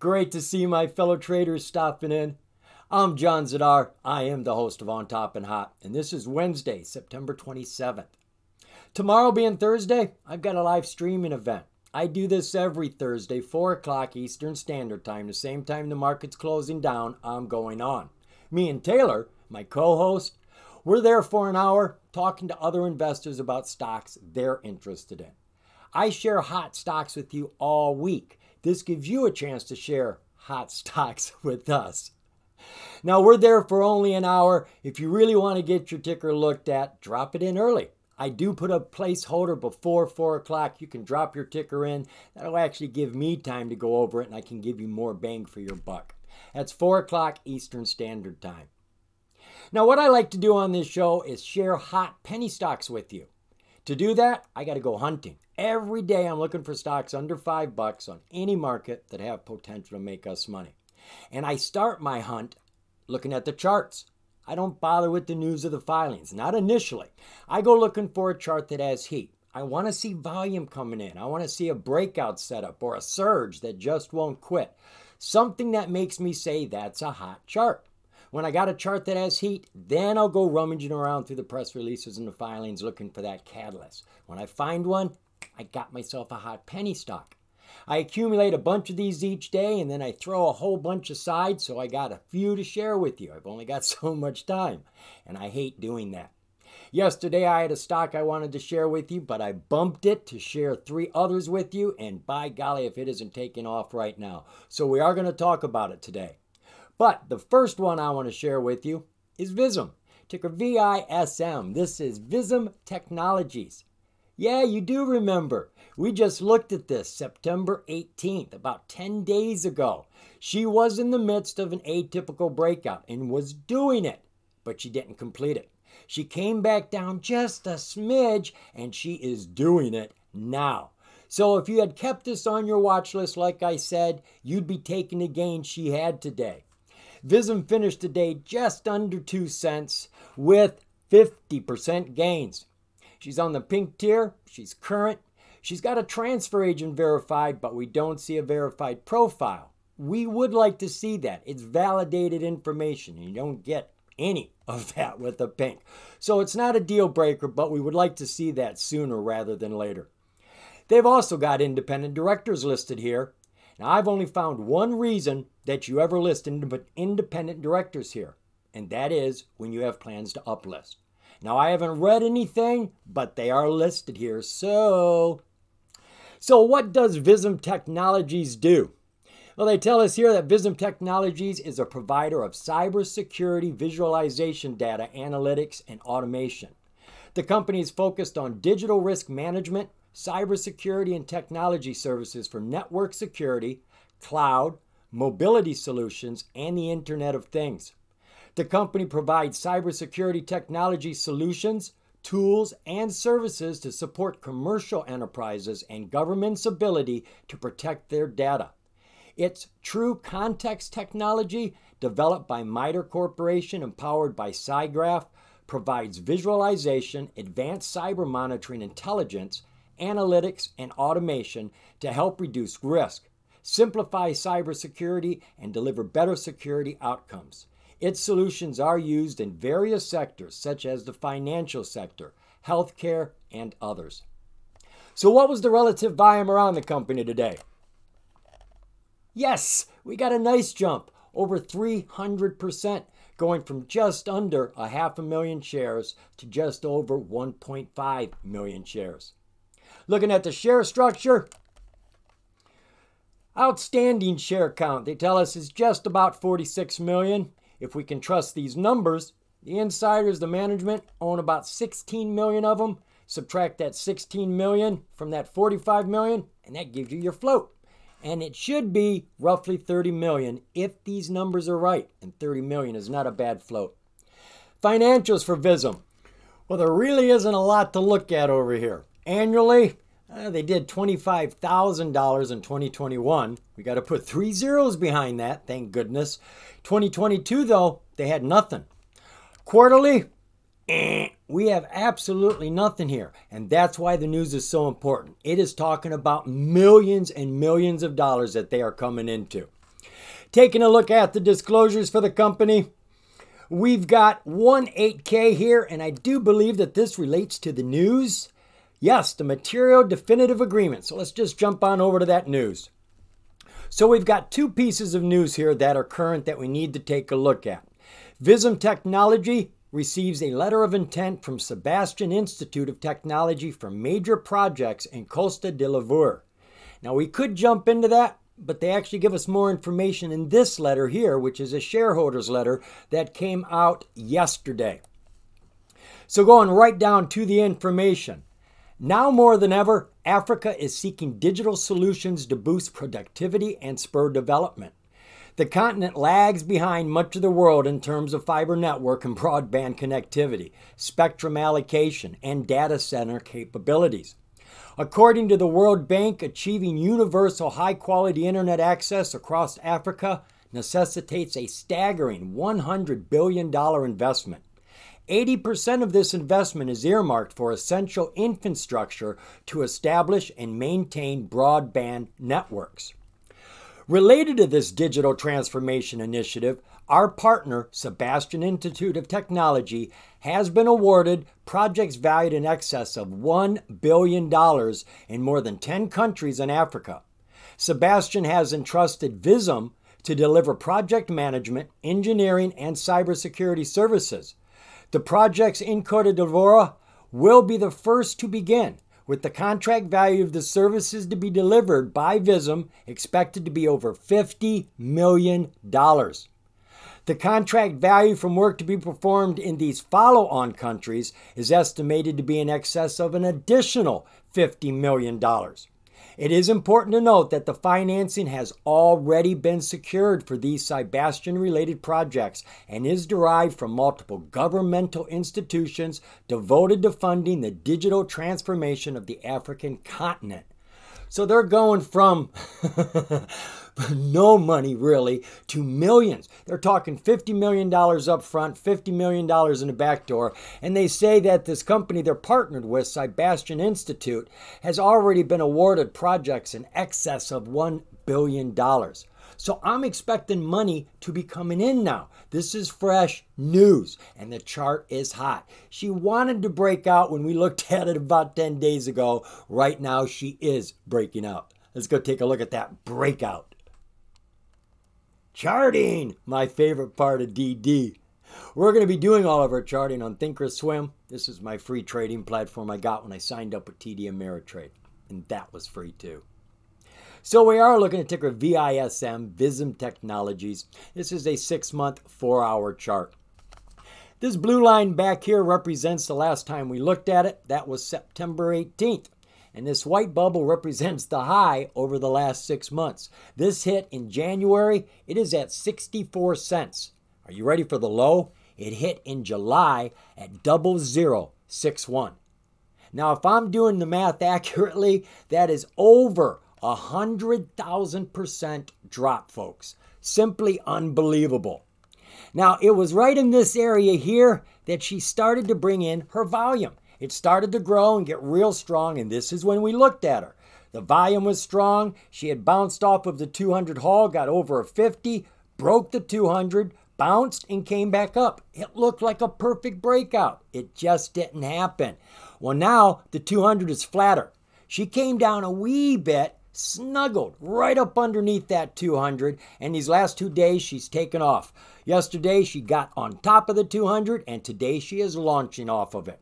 Great to see my fellow traders stopping in. I'm John Zidar. I am the host of On Top and Hot, and this is Wednesday, September 27th. Tomorrow being Thursday, I've got a live streaming event. I do this every Thursday, 4 o'clock Eastern Standard Time, the same time the market's closing down, I'm going on. Me and Taylor, my co host, we're there for an hour talking to other investors about stocks they're interested in. I share hot stocks with you all week. This gives you a chance to share hot stocks with us. Now, we're there for only an hour. If you really want to get your ticker looked at, drop it in early. I do put a placeholder before 4 o'clock. You can drop your ticker in. That'll actually give me time to go over it and I can give you more bang for your buck. That's 4 o'clock Eastern Standard Time. Now, what I like to do on this show is share hot penny stocks with you. To do that, I got to go hunting. Every day I'm looking for stocks under 5 bucks on any market that have potential to make us money. And I start my hunt looking at the charts. I don't bother with the news of the filings, not initially. I go looking for a chart that has heat. I want to see volume coming in. I want to see a breakout setup or a surge that just won't quit. Something that makes me say that's a hot chart. When I got a chart that has heat, then I'll go rummaging around through the press releases and the filings looking for that catalyst. When I find one, I got myself a hot penny stock. I accumulate a bunch of these each day and then I throw a whole bunch aside so I got a few to share with you. I've only got so much time and I hate doing that. Yesterday I had a stock I wanted to share with you, but I bumped it to share three others with you, and by golly, if it isn't taking off right now. So we are going to talk about it today. But the first one I want to share with you is Vism, ticker VISM. This is Vism Technologies. Yeah, you do remember. We just looked at this September 18th, about 10 days ago. She was in the midst of an atypical breakout and was doing it, but she didn't complete it. She came back down just a smidge and she is doing it now. So if you had kept this on your watch list, like I said, you'd be taking the gain she had today. Vism finished today just under 2 cents with 50% gains. She's on the pink tier, she's current, she's got a transfer agent verified, but we don't see a verified profile. We would like to see that. It's validated information. You don't get any of that with a pink. So it's not a deal breaker, but we would like to see that sooner rather than later. They've also got independent directors listed here, now, I've only found one reason that you ever list independent directors here, and that is when you have plans to uplist. Now, I haven't read anything, but they are listed here. So, so what does Vism Technologies do? Well, they tell us here that Vism Technologies is a provider of cybersecurity visualization data analytics and automation. The company is focused on digital risk management, cybersecurity and technology services for network security, cloud, mobility solutions, and the Internet of Things. The company provides cybersecurity technology solutions, tools, and services to support commercial enterprises and government's ability to protect their data. It's TruContext technology developed by MITRE Corporation and powered by SIGGRAPH provides visualization, advanced cyber monitoring intelligence, analytics, and automation to help reduce risk, simplify cybersecurity, and deliver better security outcomes. Its solutions are used in various sectors, such as the financial sector, healthcare, and others. So, what was the relative volume around the company today? Yes, we got a nice jump, over 300%, going from just under a half a million shares to just over 1.5 million shares. Looking at the share structure, outstanding share count, they tell us is just about 46 million. If we can trust these numbers, the insiders, the management, own about 16 million of them. Subtract that 16 million from that 45 million, and that gives you your float. And it should be roughly 30 million if these numbers are right. And 30 million is not a bad float. Financials for Vism. Well, there really isn't a lot to look at over here. Annually, uh, they did $25,000 in 2021. We got to put three zeros behind that, thank goodness. 2022, though, they had nothing. Quarterly, eh, we have absolutely nothing here. And that's why the news is so important. It is talking about millions and millions of dollars that they are coming into. Taking a look at the disclosures for the company, we've got one 8K here, and I do believe that this relates to the news. Yes, the material definitive agreement. So let's just jump on over to that news. So we've got two pieces of news here that are current that we need to take a look at. Vism Technology receives a letter of intent from Sebastian Institute of Technology for major projects in Costa de Lavur. Now we could jump into that, but they actually give us more information in this letter here, which is a shareholders letter that came out yesterday. So going right down to the information. Now more than ever, Africa is seeking digital solutions to boost productivity and spur development. The continent lags behind much of the world in terms of fiber network and broadband connectivity, spectrum allocation, and data center capabilities. According to the World Bank, achieving universal high quality internet access across Africa necessitates a staggering $100 billion investment. 80% of this investment is earmarked for essential infrastructure to establish and maintain broadband networks. Related to this digital transformation initiative, our partner, Sebastian Institute of Technology, has been awarded projects valued in excess of $1 billion in more than 10 countries in Africa. Sebastian has entrusted Vism to deliver project management, engineering, and cybersecurity services. The projects in Cote d'Ivoire will be the first to begin, with the contract value of the services to be delivered by Vism expected to be over $50 million. The contract value from work to be performed in these follow on countries is estimated to be in excess of an additional $50 million. It is important to note that the financing has already been secured for these Sebastian related projects and is derived from multiple governmental institutions devoted to funding the digital transformation of the African continent. So they're going from no money really to millions. They're talking $50 million up front, $50 million in the back door. And they say that this company they're partnered with, Sebastian Institute, has already been awarded projects in excess of $1 billion. So I'm expecting money to be coming in now. This is fresh news, and the chart is hot. She wanted to break out when we looked at it about 10 days ago. Right now, she is breaking out. Let's go take a look at that breakout. Charting, my favorite part of DD. We're going to be doing all of our charting on Thinkorswim. This is my free trading platform I got when I signed up with TD Ameritrade, and that was free too. So we are looking at ticker VISM, Vism Technologies. This is a six-month, four-hour chart. This blue line back here represents the last time we looked at it. That was September 18th. And this white bubble represents the high over the last six months. This hit in January, it is at 64 cents. Are you ready for the low? It hit in July at double zero six one. Now, if I'm doing the math accurately, that is over a hundred thousand percent drop, folks. Simply unbelievable. Now, it was right in this area here that she started to bring in her volume. It started to grow and get real strong, and this is when we looked at her. The volume was strong. She had bounced off of the 200 Hull, got over a 50, broke the 200, bounced, and came back up. It looked like a perfect breakout. It just didn't happen. Well, now the 200 is flatter. She came down a wee bit, snuggled right up underneath that 200, and these last two days she's taken off. Yesterday she got on top of the 200, and today she is launching off of it.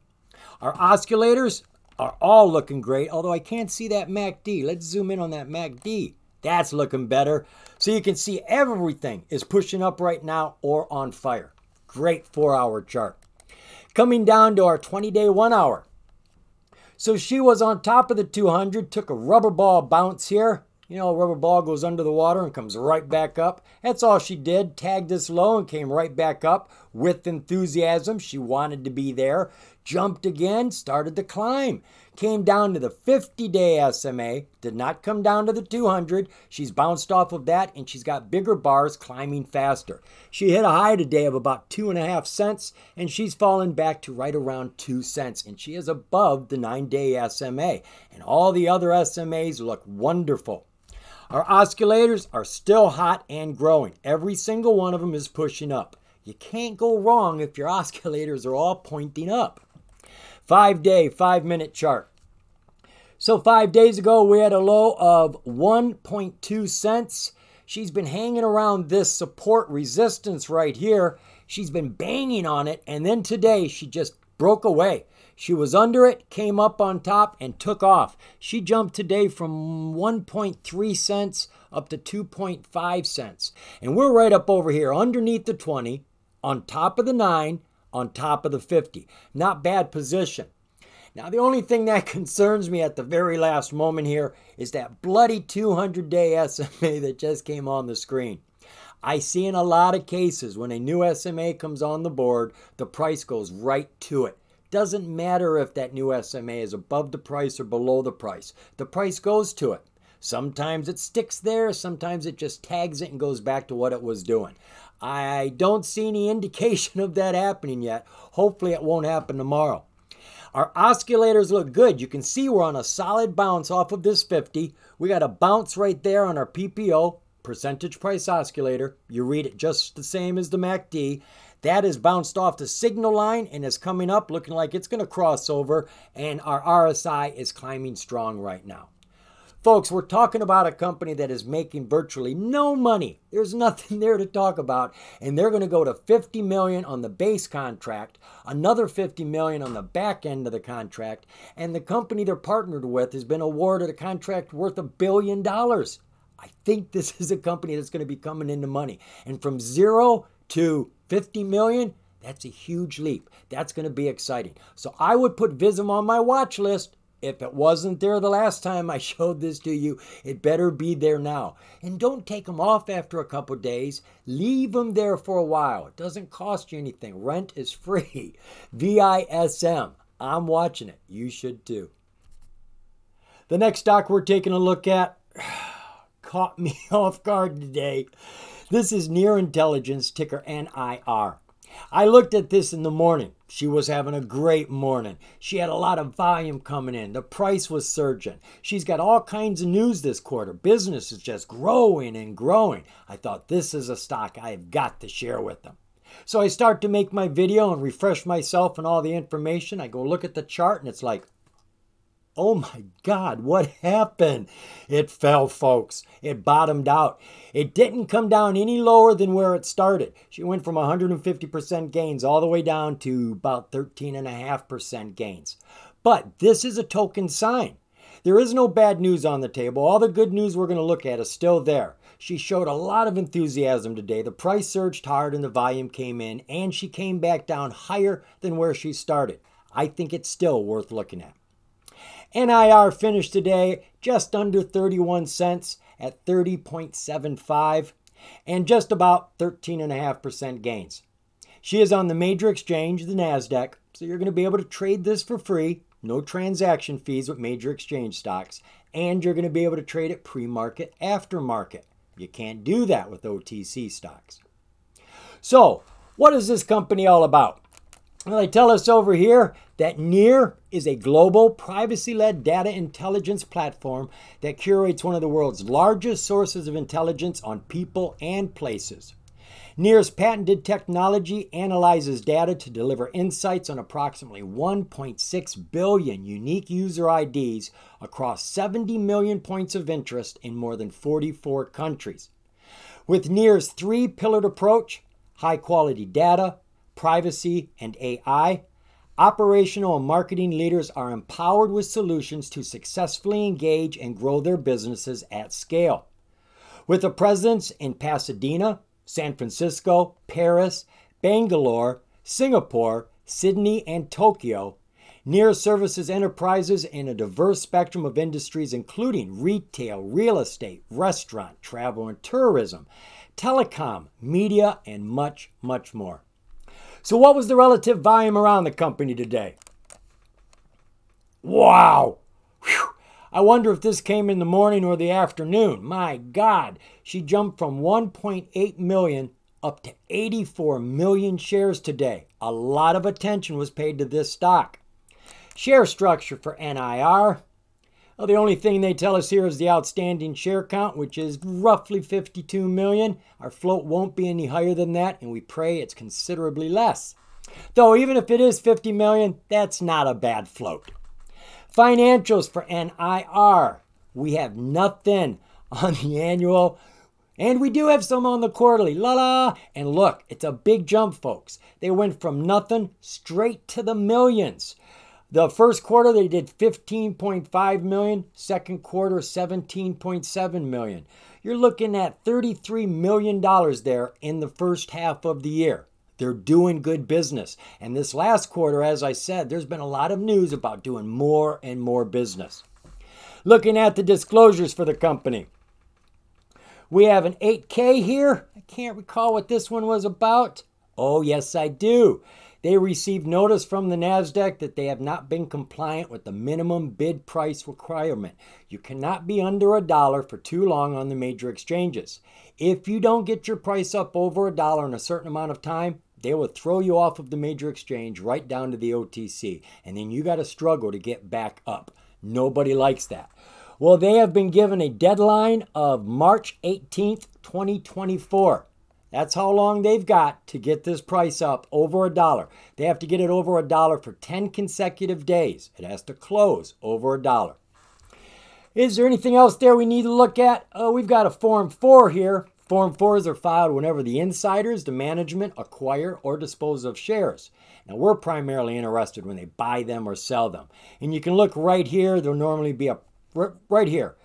Our oscillators are all looking great, although I can't see that MACD. Let's zoom in on that MACD. That's looking better. So you can see everything is pushing up right now or on fire. Great four hour chart. Coming down to our 20 day one hour. So she was on top of the 200, took a rubber ball bounce here. You know, a rubber ball goes under the water and comes right back up. That's all she did. Tagged this low and came right back up with enthusiasm. She wanted to be there jumped again, started to climb. Came down to the 50 day SMA, did not come down to the 200. She's bounced off of that and she's got bigger bars climbing faster. She hit a high today of about two and a half cents and she's fallen back to right around two cents and she is above the nine day SMA. And all the other SMAs look wonderful. Our oscillators are still hot and growing. Every single one of them is pushing up. You can't go wrong if your oscillators are all pointing up. Five day, five minute chart. So, five days ago, we had a low of 1.2 cents. She's been hanging around this support resistance right here. She's been banging on it, and then today she just broke away. She was under it, came up on top, and took off. She jumped today from 1.3 cents up to 2.5 cents. And we're right up over here underneath the 20, on top of the 9, on top of the 50. Not bad position. Now, the only thing that concerns me at the very last moment here is that bloody 200 day SMA that just came on the screen. I see in a lot of cases when a new SMA comes on the board, the price goes right to it. Doesn't matter if that new SMA is above the price or below the price, the price goes to it. Sometimes it sticks there, sometimes it just tags it and goes back to what it was doing. I don't see any indication of that happening yet. Hopefully, it won't happen tomorrow. Our oscillators look good. You can see we're on a solid bounce off of this 50. We got a bounce right there on our PPO, percentage price oscillator. You read it just the same as the MACD. That has bounced off the signal line and is coming up looking like it's going to cross over. And our RSI is climbing strong right now. Folks, we're talking about a company that is making virtually no money. There's nothing there to talk about, and they're going to go to 50 million on the base contract, another 50 million on the back end of the contract, and the company they're partnered with has been awarded a contract worth a billion dollars. I think this is a company that's going to be coming into money. And from 0 to 50 million, that's a huge leap. That's going to be exciting. So I would put Vism on my watch list. If it wasn't there the last time I showed this to you, it better be there now. And don't take them off after a couple days. Leave them there for a while. It doesn't cost you anything. Rent is free. VISM. I'm watching it. You should too. The next stock we're taking a look at caught me off guard today. This is Near Intelligence, ticker NIR. I looked at this in the morning. She was having a great morning. She had a lot of volume coming in. The price was surging. She's got all kinds of news this quarter. Business is just growing and growing. I thought this is a stock I have got to share with them. So I start to make my video and refresh myself and all the information. I go look at the chart and it's like, Oh my God, what happened? It fell, folks. It bottomed out. It didn't come down any lower than where it started. She went from 150% gains all the way down to about 13.5% gains. But this is a token sign. There is no bad news on the table. All the good news we're going to look at is still there. She showed a lot of enthusiasm today. The price surged hard and the volume came in, and she came back down higher than where she started. I think it's still worth looking at. NIR finished today just under 31 cents at 30.75 and just about 13.5% gains. She is on the major exchange, the NASDAQ, so you're going to be able to trade this for free, no transaction fees with major exchange stocks, and you're going to be able to trade it pre market, after market. You can't do that with OTC stocks. So, what is this company all about? Well, they tell us over here that NEAR is a global privacy led data intelligence platform that curates one of the world's largest sources of intelligence on people and places. NEAR's patented technology analyzes data to deliver insights on approximately 1.6 billion unique user IDs across 70 million points of interest in more than 44 countries. With NEAR's three pillared approach high quality data, privacy, and AI Operational and marketing leaders are empowered with solutions to successfully engage and grow their businesses at scale. With a presence in Pasadena, San Francisco, Paris, Bangalore, Singapore, Sydney, and Tokyo, NEAR services enterprises in a diverse spectrum of industries, including retail, real estate, restaurant, travel and tourism, telecom, media, and much, much more. So, what was the relative volume around the company today? Wow! Whew. I wonder if this came in the morning or the afternoon. My God, she jumped from 1.8 million up to 84 million shares today. A lot of attention was paid to this stock. Share structure for NIR. The only thing they tell us here is the outstanding share count, which is roughly 52 million. Our float won't be any higher than that, and we pray it's considerably less. Though, even if it is 50 million, that's not a bad float. Financials for NIR. We have nothing on the annual, and we do have some on the quarterly. La la! And look, it's a big jump, folks. They went from nothing straight to the millions. The first quarter they did 15.5 million, second quarter 17.7 million. You're looking at 33 million dollars there in the first half of the year. They're doing good business. And this last quarter, as I said, there's been a lot of news about doing more and more business. Looking at the disclosures for the company. We have an 8K here. I can't recall what this one was about. Oh, yes, I do. They received notice from the NASDAQ that they have not been compliant with the minimum bid price requirement. You cannot be under a dollar for too long on the major exchanges. If you don't get your price up over a dollar in a certain amount of time, they will throw you off of the major exchange right down to the OTC, and then you got to struggle to get back up. Nobody likes that. Well, they have been given a deadline of March 18th, 2024. That's how long they've got to get this price up over a dollar. They have to get it over a dollar for 10 consecutive days. It has to close over a dollar. Is there anything else there we need to look at? Oh, we've got a Form 4 here. Form 4s are filed whenever the insiders, the management, acquire or dispose of shares. Now, we're primarily interested when they buy them or sell them. And you can look right here. There'll normally be a, right here.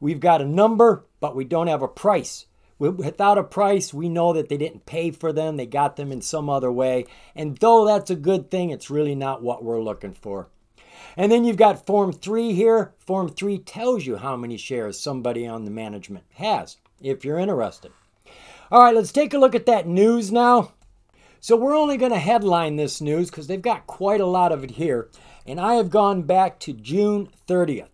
We've got a number, but we don't have a price. Without a price, we know that they didn't pay for them. They got them in some other way. And though that's a good thing, it's really not what we're looking for. And then you've got Form 3 here. Form 3 tells you how many shares somebody on the management has, if you're interested. All right, let's take a look at that news now. So we're only going to headline this news because they've got quite a lot of it here. And I have gone back to June 30th.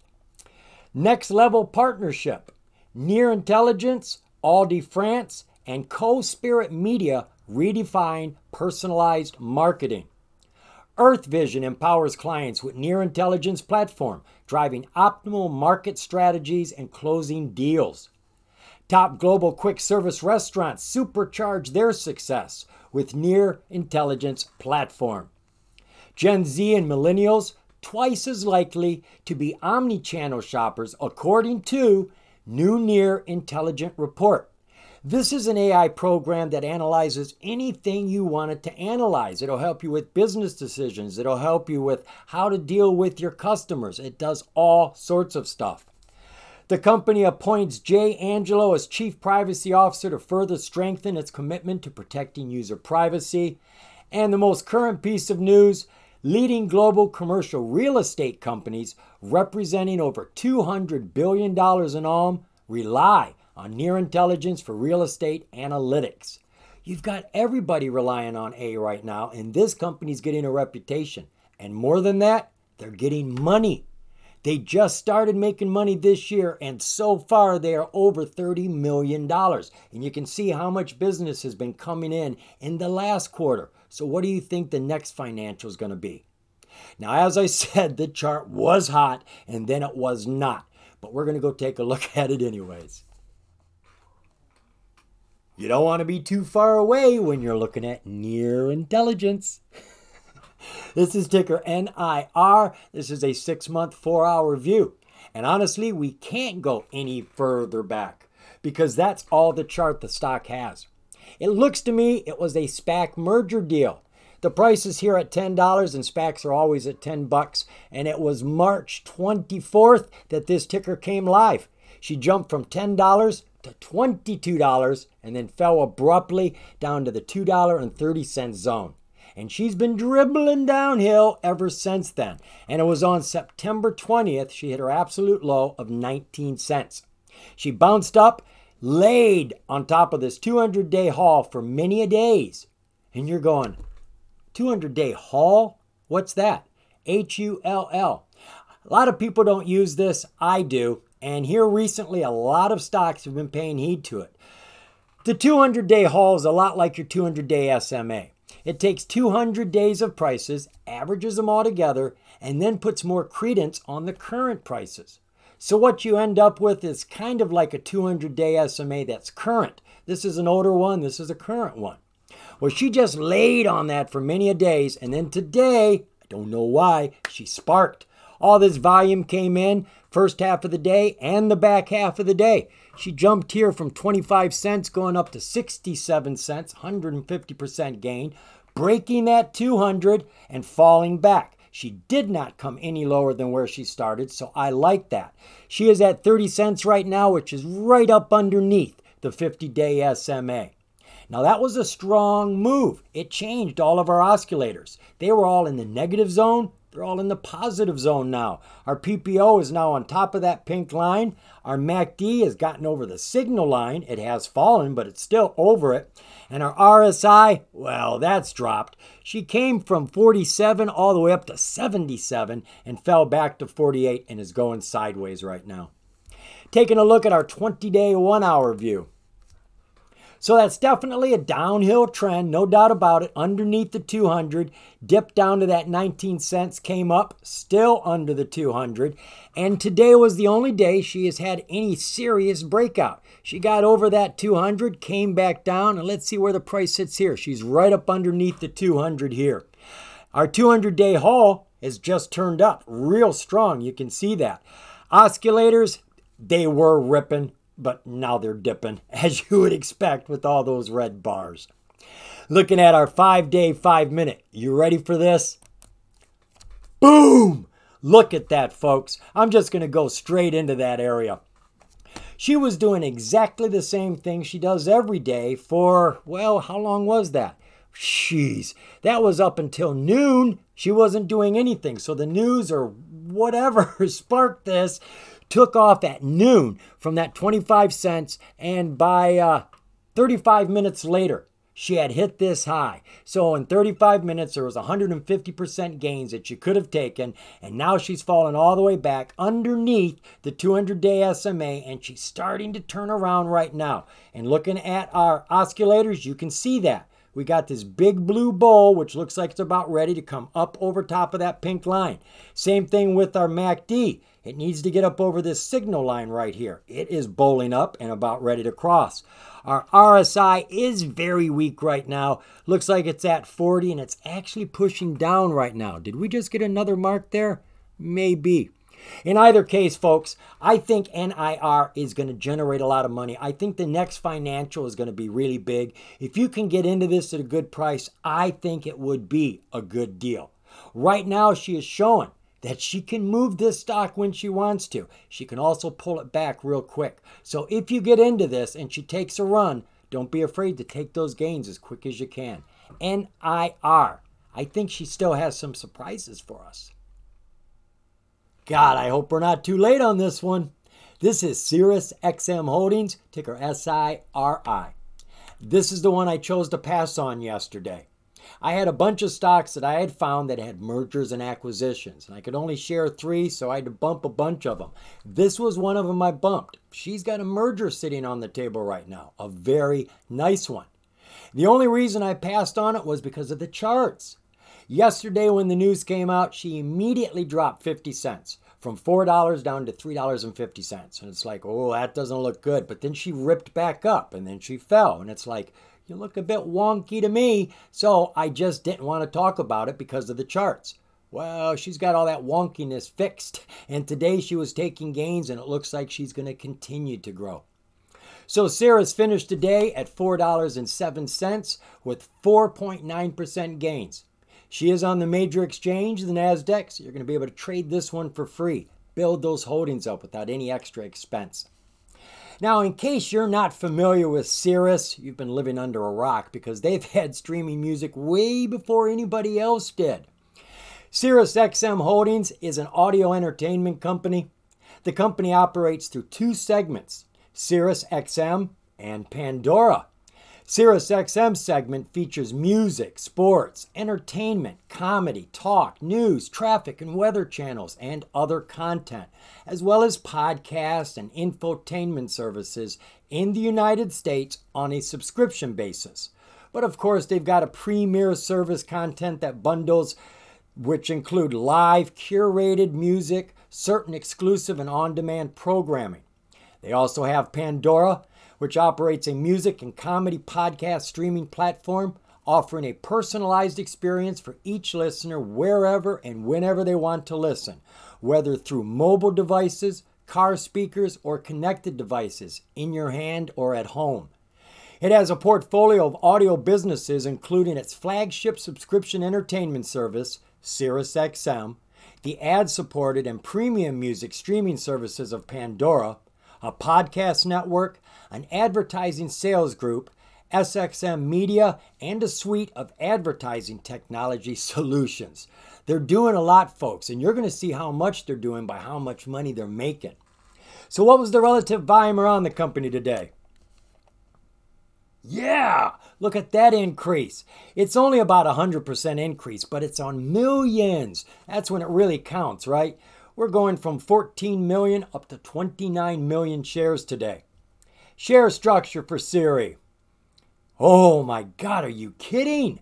Next level partnership. Near Intelligence Aldi France, and Co-Spirit Media redefine personalized marketing. Earth Vision empowers clients with near intelligence platform, driving optimal market strategies and closing deals. Top global quick service restaurants supercharge their success with near intelligence platform. Gen Z and millennials twice as likely to be omni-channel shoppers according to New Near Intelligent Report. This is an AI program that analyzes anything you want it to analyze. It'll help you with business decisions. It'll help you with how to deal with your customers. It does all sorts of stuff. The company appoints Jay Angelo as Chief Privacy Officer to further strengthen its commitment to protecting user privacy. And the most current piece of news leading global commercial real estate companies representing over $200 billion in AUM rely on near intelligence for real estate analytics. You've got everybody relying on A right now, and this company's getting a reputation. And more than that, they're getting money. They just started making money this year, and so far they are over $30 million. And you can see how much business has been coming in in the last quarter. So, what do you think the next financial is going to be? Now, as I said, the chart was hot and then it was not. But we're going to go take a look at it anyways. You don't want to be too far away when you're looking at near intelligence. this is ticker NIR. This is a six month, four hour view. And honestly, we can't go any further back because that's all the chart the stock has. It looks to me it was a SPAC merger deal. The price is here at $10 and SPACs are always at 10 bucks. And it was March 24th that this ticker came live. She jumped from $10 to $22 and then fell abruptly down to the $2.30 zone. And she's been dribbling downhill ever since then. And it was on September 20th she hit her absolute low of 19 cents. She bounced up, laid on top of this 200 day Hull for many a days. And you're going, 200 day Hull? What's that? H U L L. A lot of people don't use this. I do. And here recently, a lot of stocks have been paying heed to it. The 200 day Hull is a lot like your 200 day SMA. It takes 200 days of prices, averages them all together, and then puts more credence on the current prices. So what you end up with is kind of like a 200 day SMA that's current. This is an older one, this is a current one. Well, she just laid on that for many a days, and then today, I don't know why, she sparked. All this volume came in first half of the day and the back half of the day. She jumped here from 25 cents going up to 67 cents, 150% gain, breaking that 200 and falling back. She did not come any lower than where she started, so I like that. She is at 30 cents right now, which is right up underneath the 50 day SMA. Now, that was a strong move. It changed all of our oscillators. They were all in the negative zone. They're all in the positive zone now. Our PPO is now on top of that pink line. Our MACD has gotten over the signal line. It has fallen, but it's still over it. And our RSI, well, that's dropped. She came from 47 all the way up to 77 and fell back to 48 and is going sideways right now. Taking a look at our 20 day, one hour view. So that's definitely a downhill trend, no doubt about it. Underneath the 200, dipped down to that 19 cents, came up, still under the 200. And today was the only day she has had any serious breakout. She got over that 200, came back down, and let's see where the price sits here. She's right up underneath the 200 here. Our 200 day Hull has just turned up real strong. You can see that. Oscillators, they were ripping but now they're dipping, as you would expect with all those red bars. Looking at our five day, five minute. You ready for this? Boom! Look at that, folks. I'm just going to go straight into that area. She was doing exactly the same thing she does every day for, well, how long was that? Jeez, that was up until noon. She wasn't doing anything. So the news or whatever sparked this took off at noon from that 25 cents, and by uh, 35 minutes later, she had hit this high. So in 35 minutes, there was 150% gains that she could have taken, and now she's fallen all the way back underneath the 200-day SMA, and she's starting to turn around right now. And looking at our oscillators, you can see that. We got this big blue bowl, which looks like it's about ready to come up over top of that pink line. Same thing with our MACD. It needs to get up over this signal line right here. It is bowling up and about ready to cross. Our RSI is very weak right now. Looks like it's at 40 and it's actually pushing down right now. Did we just get another mark there? Maybe. In either case, folks, I think NIR is going to generate a lot of money. I think the next financial is going to be really big. If you can get into this at a good price, I think it would be a good deal. Right now, she is showing that she can move this stock when she wants to. She can also pull it back real quick. So if you get into this and she takes a run, don't be afraid to take those gains as quick as you can. NIR. I think she still has some surprises for us. God, I hope we're not too late on this one. This is Sirius XM Holdings, ticker SIRI. This is the one I chose to pass on yesterday. I had a bunch of stocks that I had found that had mergers and acquisitions, and I could only share three, so I had to bump a bunch of them. This was one of them I bumped. She's got a merger sitting on the table right now, a very nice one. The only reason I passed on it was because of the charts. Yesterday, when the news came out, she immediately dropped 50 cents from $4 down to $3.50. And it's like, oh, that doesn't look good. But then she ripped back up and then she fell. And it's like, you look a bit wonky to me. So I just didn't want to talk about it because of the charts. Well, she's got all that wonkiness fixed. And today she was taking gains, and it looks like she's going to continue to grow. So Sirius finished today at $4.07 with 4.9% gains. She is on the major exchange, the NASDAQ, so you're going to be able to trade this one for free. Build those holdings up without any extra expense. Now, in case you're not familiar with Sirius, you've been living under a rock because they've had streaming music way before anybody else did. Sirius XM Holdings is an audio entertainment company. The company operates through two segments Sirius XM and Pandora. Sirius XM segment features music, sports, entertainment, comedy, talk, news, traffic and weather channels, and other content, as well as podcasts and infotainment services in the United States on a subscription basis. But of course, they've got a premier service content that bundles which include live, curated music, certain exclusive and on demand programming. They also have Pandora, which operates a music and comedy podcast streaming platform, offering a personalized experience for each listener wherever and whenever they want to listen, whether through mobile devices, car speakers, or connected devices in your hand or at home. It has a portfolio of audio businesses, including its flagship subscription entertainment service, SiriusXM, the ad supported and premium music streaming services of Pandora, a podcast network, an advertising sales group, SXM Media, and a suite of advertising technology solutions. They're doing a lot, folks, and you're going to see how much they're doing by how much money they're making. So, what was the relative volume around the company today? Yeah, look at that increase. It's only about a 100% increase, but it's on millions. That's when it really counts, right? We're going from 14 million up to 29 million shares today. Share structure for Siri. Oh my God, are you kidding?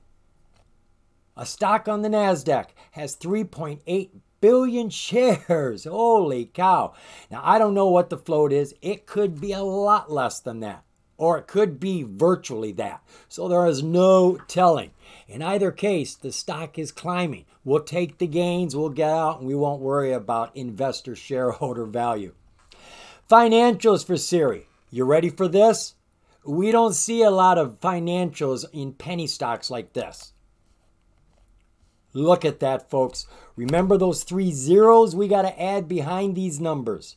A stock on the NASDAQ has 3.8 billion shares. Holy cow. Now, I don't know what the float is. It could be a lot less than that or it could be virtually that. So there is no telling. In either case, the stock is climbing. We'll take the gains, we'll get out, and we won't worry about investor shareholder value. Financials for Siri. You ready for this? We don't see a lot of financials in penny stocks like this. Look at that, folks. Remember those three zeros we got to add behind these numbers.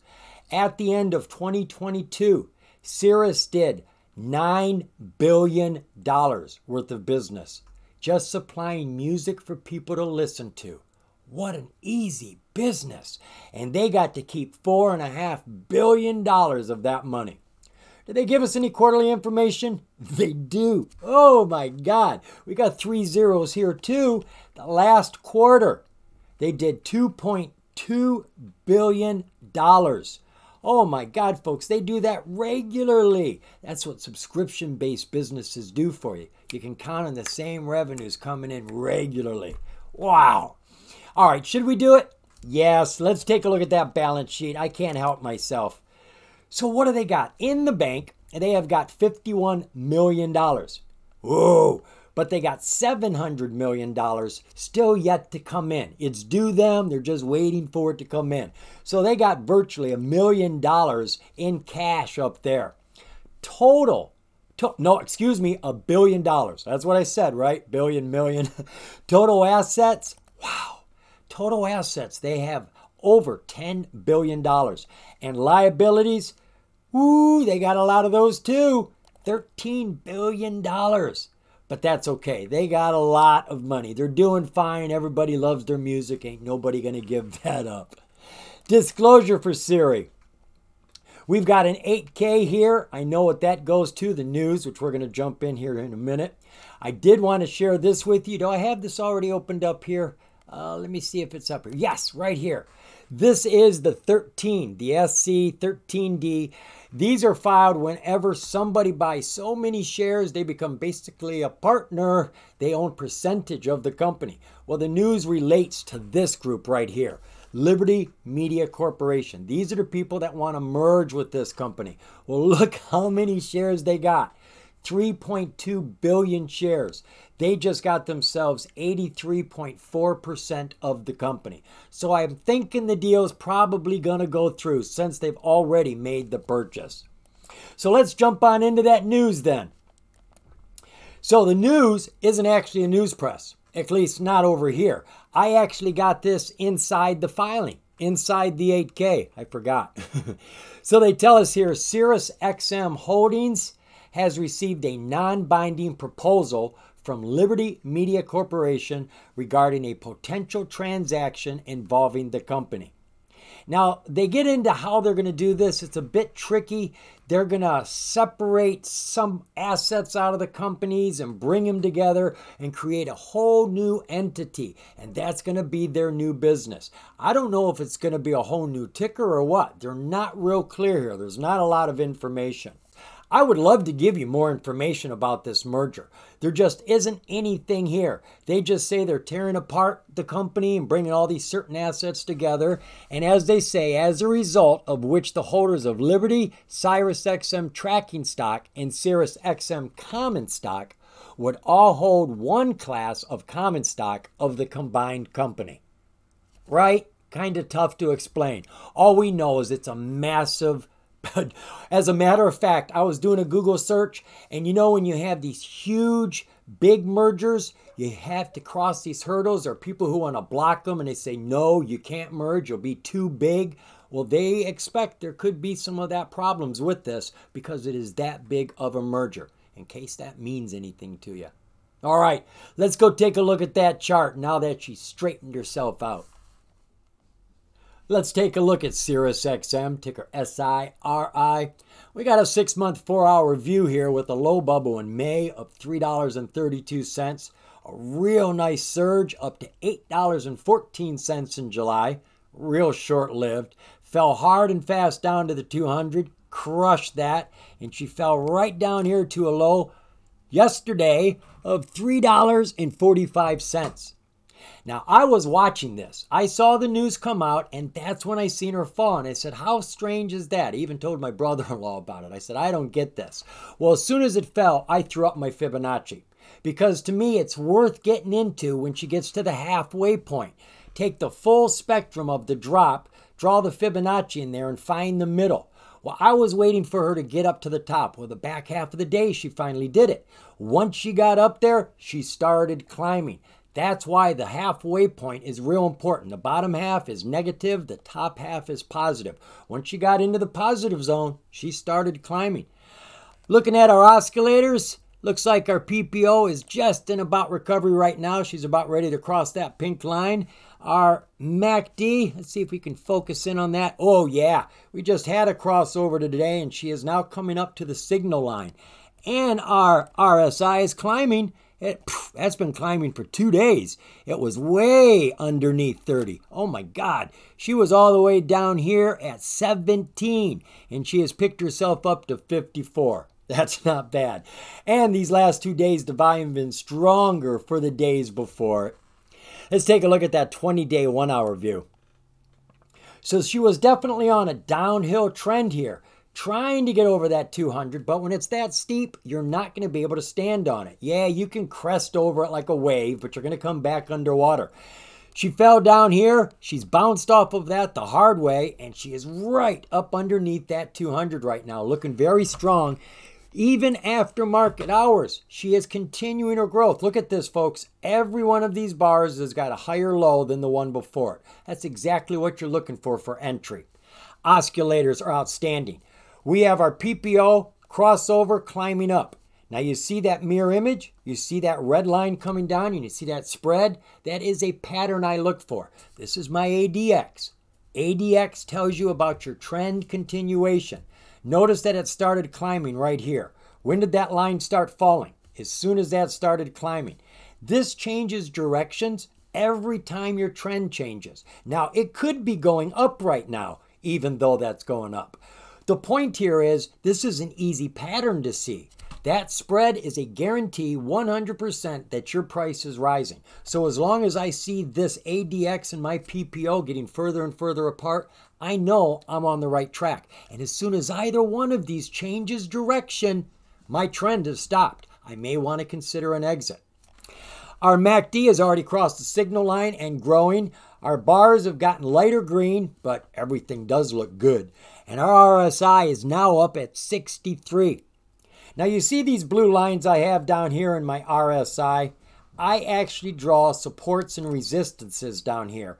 At the end of 2022, Sirius did $9 billion worth of business just supplying music for people to listen to. What an easy business. And they got to keep $4.5 billion of that money. Did they give us any quarterly information? They do. Oh my God. We got three zeros here too. The last quarter, they did $2.2 billion. Oh my God, folks, they do that regularly. That's what subscription based businesses do for you. You can count on the same revenues coming in regularly. Wow. All right, should we do it? Yes, let's take a look at that balance sheet. I can't help myself. So, what do they got? In the bank, they have got $51 million. Whoa, but they got $700 million still yet to come in. It's due them, they're just waiting for it to come in. So they got virtually a million dollars in cash up there. Total, to, no, excuse me, a billion dollars. That's what I said, right? Billion, million. Total assets, wow. Total assets, they have over $10 billion. And liabilities, ooh, they got a lot of those too. $13 billion. But that's okay. They got a lot of money. They're doing fine. Everybody loves their music. Ain't nobody going to give that up. Disclosure for Siri. We've got an 8K here. I know what that goes to, the news, which we're going to jump in here in a minute. I did want to share this with you. Do I have this already opened up here? Uh, let me see if it's up here. Yes, right here. This is the 13, the SC 13D. These are filed whenever somebody buys so many shares, they become basically a partner. They own percentage of the company. Well, the news relates to this group right here. Liberty Media Corporation. These are the people that want to merge with this company. Well, look how many shares they got. 3.2 billion shares. They just got themselves 83.4% of the company. So I'm thinking the deal is probably going to go through since they've already made the purchase. So let's jump on into that news then. So the news isn't actually a news press, at least not over here. I actually got this inside the filing, inside the 8K. I forgot. so they tell us here Sirius XM Holdings has received a non binding proposal from Liberty Media Corporation regarding a potential transaction involving the company. Now, they get into how they're going to do this. It's a bit tricky. They're going to separate some assets out of the companies and bring them together and create a whole new entity. And that's going to be their new business. I don't know if it's going to be a whole new ticker or what. They're not real clear here. There's not a lot of information. I would love to give you more information about this merger. There just isn't anything here. They just say they're tearing apart the company and bringing all these certain assets together. And as they say, as a result of which the holders of Liberty, SiriusXM tracking stock, and SiriusXM common stock would all hold one class of common stock of the combined company. Right? Kind of tough to explain. All we know is it's a massive as a matter of fact, I was doing a Google search, and you know, when you have these huge, big mergers, you have to cross these hurdles. There are people who want to block them and they say, no, you can't merge, you'll be too big. Well, they expect there could be some of that problems with this because it is that big of a merger, in case that means anything to you. All right, let's go take a look at that chart now that she's straightened herself out. Let's take a look at SiriusXM, ticker SIRI. We got a six month, four hour view here with a low bubble in May of $3.32. A real nice surge up to $8.14 in July. Real short lived. Fell hard and fast down to the 200, crushed that, and she fell right down here to a low yesterday of $3.45. Now, I was watching this. I saw the news come out, and that's when I seen her fall. And I said, How strange is that? I even told my brother in law about it. I said, I don't get this. Well, as soon as it fell, I threw up my Fibonacci because to me, it's worth getting into when she gets to the halfway point. Take the full spectrum of the drop, draw the Fibonacci in there, and find the middle. Well, I was waiting for her to get up to the top. Well, the back half of the day, she finally did it. Once she got up there, she started climbing. That's why the halfway point is real important. The bottom half is negative, the top half is positive. Once she got into the positive zone, she started climbing. Looking at our oscillators, looks like our PPO is just in about recovery right now. She's about ready to cross that pink line. Our MACD, let's see if we can focus in on that. Oh, yeah, we just had a crossover today, and she is now coming up to the signal line. And our RSI is climbing it, that's been climbing for two days. It was way underneath 30. Oh my God. She was all the way down here at 17, and she has picked herself up to 54. That's not bad. And these last two days, the volume been stronger for the days before. Let's take a look at that 20 day, one hour view. So she was definitely on a downhill trend here trying to get over that 200, but when it's that steep, you're not going to be able to stand on it. Yeah, you can crest over it like a wave, but you're going to come back underwater. She fell down here. She's bounced off of that the hard way, and she is right up underneath that 200 right now, looking very strong. Even after market hours, she is continuing her growth. Look at this, folks. Every one of these bars has got a higher low than the one before it. That's exactly what you're looking for for entry. Oscillators are outstanding we have our PPO crossover climbing up. Now you see that mirror image, you see that red line coming down, and you see that spread. That is a pattern I look for. This is my ADX. ADX tells you about your trend continuation. Notice that it started climbing right here. When did that line start falling? As soon as that started climbing. This changes directions every time your trend changes. Now, it could be going up right now, even though that's going up. The point here is this is an easy pattern to see. That spread is a guarantee 100% that your price is rising. So as long as I see this ADX and my PPO getting further and further apart, I know I'm on the right track. And as soon as either one of these changes direction, my trend has stopped. I may want to consider an exit. Our MACD has already crossed the signal line and growing. Our bars have gotten lighter green, but everything does look good. And our RSI is now up at 63. Now you see these blue lines I have down here in my RSI? I actually draw supports and resistances down here.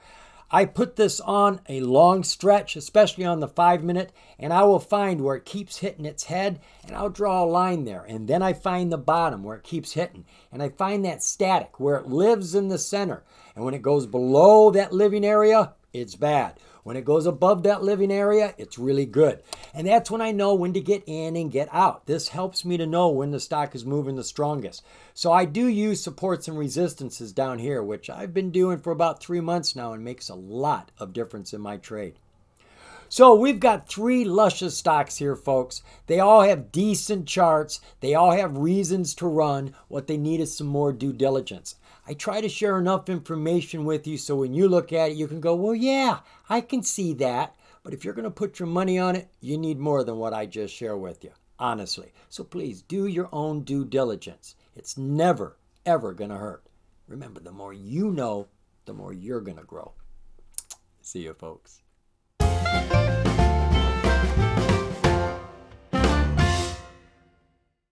I put this on a long stretch, especially on the five minute, and I will find where it keeps hitting its head, and I'll draw a line there. And then I find the bottom where it keeps hitting, and I find that static where it lives in the center. And when it goes below that living area, it's bad. When it goes above that living area, it's really good. And that's when I know when to get in and get out. This helps me to know when the stock is moving the strongest. So I do use supports and resistances down here, which I've been doing for about three months now and makes a lot of difference in my trade. So we've got three luscious stocks here, folks. They all have decent charts. They all have reasons to run. What they need is some more due diligence. I try to share enough information with you so when you look at it, you can go, well, yeah, I can see that. But if you're going to put your money on it, you need more than what I just share with you, honestly. So please do your own due diligence. It's never, ever going to hurt. Remember, the more you know, the more you're going to grow. See you, folks.